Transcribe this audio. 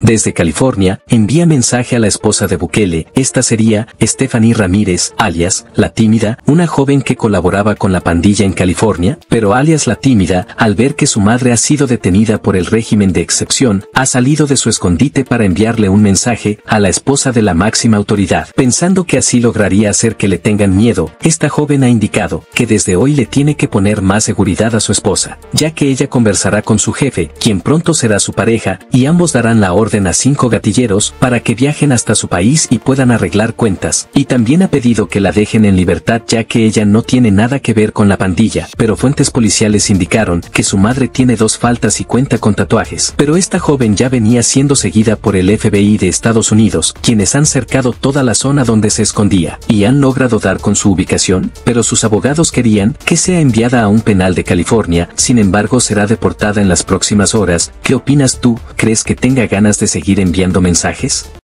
Desde California, envía mensaje a la esposa de Bukele, esta sería Stephanie Ramírez, alias La Tímida, una joven que colaboraba con la pandilla en California, pero alias La Tímida, al ver que su madre ha sido detenida por el régimen de excepción, ha salido de su escondite para enviarle un mensaje a la esposa de la máxima autoridad. Pensando que así lograría hacer que le tengan miedo, esta joven ha indicado que desde hoy le tiene que poner más seguridad a su esposa, ya que ella conversará con su jefe, quien pronto será su pareja, y ambos darán la orden a cinco gatilleros para que viajen hasta su país y puedan arreglar cuentas, y también ha pedido que la dejen en libertad ya que ella no tiene nada que ver con la pandilla, pero fuentes policiales indicaron que su madre tiene dos faltas y cuenta con tatuajes. Pero esta joven ya venía siendo seguida por el FBI de Estados Unidos, quienes han cercado toda la zona donde se escondía, y han logrado dar con su ubicación, pero sus abogados querían que sea enviada a un penal de California, sin embargo será deportada en las próximas horas. ¿Qué opinas tú? ¿Crees que tenga ganas de seguir enviando mensajes?